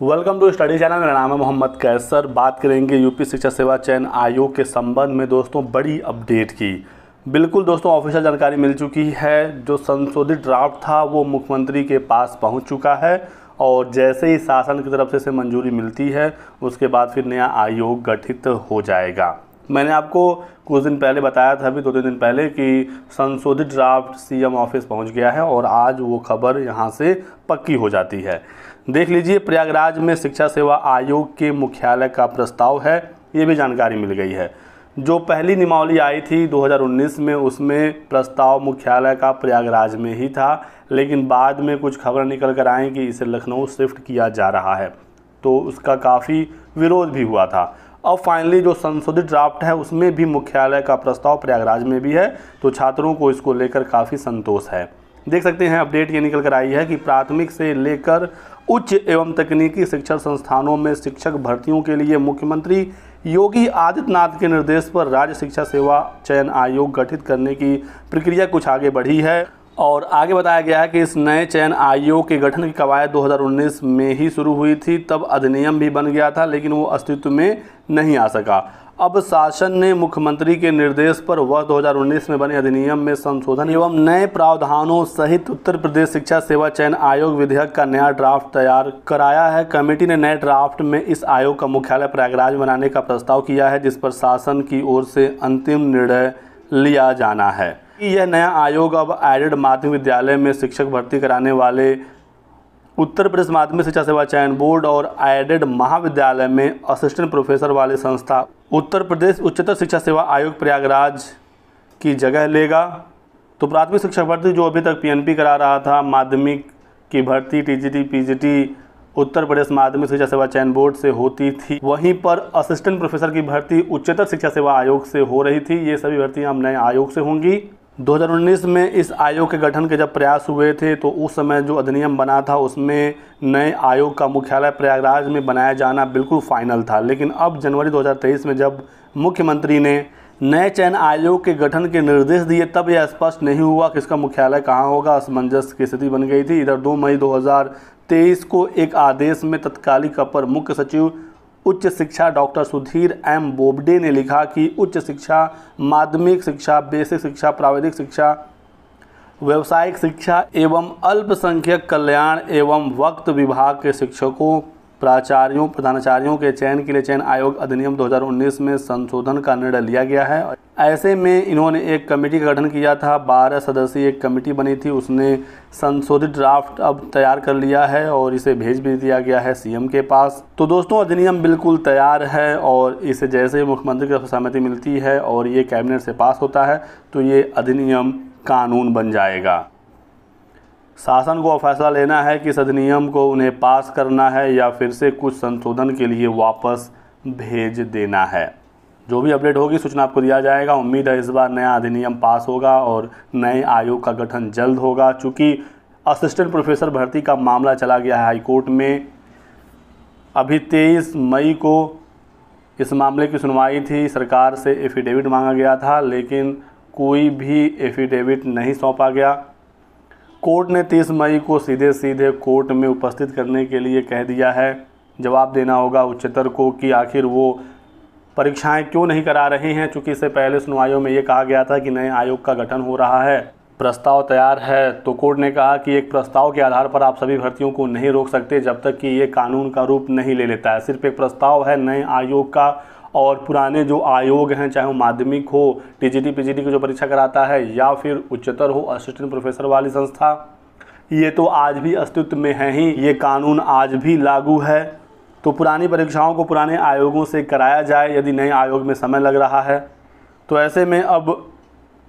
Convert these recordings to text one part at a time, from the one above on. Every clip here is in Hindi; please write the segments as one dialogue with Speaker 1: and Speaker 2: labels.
Speaker 1: वेलकम टू स्टडी चैनल मेरा नाम है मोहम्मद कैसर। बात करेंगे यूपी शिक्षा सेवा चयन आयोग के संबंध में दोस्तों, बड़ी अपडेट की। बिल्कुल दोस्तों, ऑफिशियल जानकारी मिल चुकी है, जो संशोधित ड्राफ्ट था, वो मुख्यमंत्री के पास पहुँच चुका है और जैसे ही शासन की तरफ़ से इसे मंजूरी मिलती है, उसके बाद फिर नया आयोग गठित हो जाएगा। मैंने आपको कुछ दिन पहले बताया था, अभी दो तीन दिन पहले, कि संशोधित ड्राफ्ट सीएम ऑफ़िस पहुँच गया है और आज वो खबर यहाँ से पक्की हो जाती है। देख लीजिए, प्रयागराज में शिक्षा सेवा आयोग के मुख्यालय का प्रस्ताव है, ये भी जानकारी मिल गई है। जो पहली नियमावली आई थी 2019 में, उसमें प्रस्ताव मुख्यालय का प्रयागराज में ही था, लेकिन बाद में कुछ खबर निकल कर आएँ कि इसे लखनऊ शिफ्ट किया जा रहा है। तो उसका काफ़ी विरोध भी हुआ था। अब फाइनली जो संशोधित ड्राफ्ट है, उसमें भी मुख्यालय का प्रस्ताव प्रयागराज में भी है तो छात्रों को इसको लेकर काफ़ी संतोष है। देख सकते हैं अपडेट ये निकल कर आई है कि प्राथमिक से लेकर उच्च एवं तकनीकी शिक्षण संस्थानों में शिक्षक भर्तियों के लिए मुख्यमंत्री योगी आदित्यनाथ के निर्देश पर राज्य शिक्षा सेवा चयन आयोग गठित करने की प्रक्रिया कुछ आगे बढ़ी है। और आगे बताया गया है कि इस नए चयन आयोग के गठन की कवायद 2019 में ही शुरू हुई थी, तब अधिनियम भी बन गया था, लेकिन वो अस्तित्व में नहीं आ सका। अब शासन ने मुख्यमंत्री के निर्देश पर वर्ष 2019 में बने अधिनियम में संशोधन एवं नए प्रावधानों सहित उत्तर प्रदेश शिक्षा सेवा चयन आयोग विधेयक का नया ड्राफ्ट तैयार कराया है। कमेटी ने नए ड्राफ्ट में इस आयोग का मुख्यालय प्रयागराज बनाने का प्रस्ताव किया है, जिस पर शासन की ओर से अंतिम निर्णय लिया जाना है। यह नया आयोग अब एडेड माध्यमिक विद्यालय में शिक्षक भर्ती कराने वाले उत्तर प्रदेश माध्यमिक शिक्षा सेवा चयन बोर्ड और एडेड महाविद्यालय में असिस्टेंट प्रोफेसर वाले संस्था उत्तर प्रदेश उच्चतर शिक्षा सेवा आयोग प्रयागराज की जगह लेगा। तो प्राथमिक शिक्षक भर्ती जो अभी तक पीएनपी करा रहा था, माध्यमिक की भर्ती टीजीटी, पीजीटी उत्तर प्रदेश माध्यमिक शिक्षा सेवा चयन बोर्ड से होती थी। वहीं पर असिस्टेंट प्रोफेसर की भर्ती उच्चतर शिक्षा सेवा आयोग से हो रही थी। ये सभी भर्तियाँ अब नए आयोग से होंगी। 2019 में इस आयोग के गठन के जब प्रयास हुए थे तो उस समय जो अधिनियम बना था, उसमें नए आयोग का मुख्यालय प्रयागराज में बनाया जाना बिल्कुल फाइनल था। लेकिन अब जनवरी 2023 में जब मुख्यमंत्री ने नए चयन आयोग के गठन के निर्देश दिए, तब यह स्पष्ट नहीं हुआ कि इसका मुख्यालय कहाँ होगा। असमंजस की स्थिति बन गई थी। इधर 2 मई 2023 को एक आदेश में तत्कालिक अपर मुख्य सचिव उच्च शिक्षा डॉक्टर सुधीर एम बोबडे ने लिखा कि उच्च शिक्षा, माध्यमिक शिक्षा, बेसिक शिक्षा, प्राविधिक शिक्षा, व्यावसायिक शिक्षा एवं अल्पसंख्यक कल्याण एवं वक्त विभाग के शिक्षकों प्राचार्यों, प्रधानाचार्यों के चयन के लिए चयन आयोग अधिनियम 2019 में संशोधन का निर्णय लिया गया है। ऐसे में इन्होंने एक कमेटी का गठन किया था, बारह सदस्यीय एक कमेटी बनी थी, उसने संशोधित ड्राफ्ट अब तैयार कर लिया है और इसे भेज भी दिया गया है सीएम के पास। तो दोस्तों, अधिनियम बिल्कुल तैयार है और इसे जैसे ही मुख्यमंत्री की सहमति मिलती है और ये कैबिनेट से पास होता है तो ये अधिनियम कानून बन जाएगा। शासन को फैसला लेना है कि इस अधिनियम को उन्हें पास करना है या फिर से कुछ संशोधन के लिए वापस भेज देना है। जो भी अपडेट होगी, सूचना आपको दिया जाएगा। उम्मीद है इस बार नया अधिनियम पास होगा और नए आयोग का गठन जल्द होगा। चूँकि असिस्टेंट प्रोफेसर भर्ती का मामला चला गया है हाईकोर्ट में, अभी तेईस मई को इस मामले की सुनवाई थी। सरकार से एफिडेविट मांगा गया था, लेकिन कोई भी एफिडेविट नहीं सौंपा गया। कोर्ट ने 30 मई को सीधे सीधे कोर्ट में उपस्थित करने के लिए कह दिया है। जवाब देना होगा उच्चतर को कि आखिर वो परीक्षाएँ क्यों नहीं करा रहे हैं? चूँकि इससे पहले सुनवाइयों में ये कहा गया था कि नए आयोग का गठन हो रहा है। प्रस्ताव तैयार है तो कोर्ट ने कहा कि एक प्रस्ताव के आधार पर आप सभी भर्तियों को नहीं रोक सकते जब तक कि ये कानून का रूप नहीं ले लेता है। सिर्फ़ एक प्रस्ताव है नए आयोग का और पुराने जो आयोग हैं, चाहे वो माध्यमिक हो, टीजीटी, पीजीटी की जो परीक्षा कराता है, या फिर उच्चतर हो असिस्टेंट प्रोफेसर वाली संस्था, ये तो आज भी अस्तित्व में है ही। ये कानून आज भी लागू है। तो पुरानी परीक्षाओं को पुराने आयोगों से कराया जाए, यदि नए आयोग में समय लग रहा है तो ऐसे में अब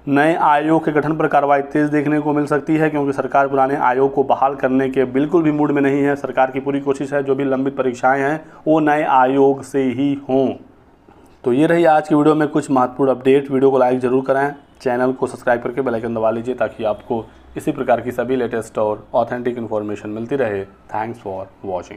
Speaker 1: नए आयोग के गठन पर कार्रवाई तेज़ देखने को मिल सकती है, क्योंकि सरकार पुराने आयोग को बहाल करने के बिल्कुल भी मूड में नहीं है। सरकार की पूरी कोशिश है, जो भी लंबित परीक्षाएँ हैं, वो नए आयोग से ही हों। तो ये रही आज की वीडियो। में कुछ महत्वपूर्ण अपडेट वीडियो को लाइक ज़रूर करें चैनल को सब्सक्राइब करके बेल आइकन दबा लीजिए ताकि आपको इसी प्रकार की सभी लेटेस्ट और ऑथेंटिक इन्फॉर्मेशन मिलती रहे। Thanks for watching